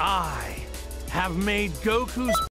I have made Goku's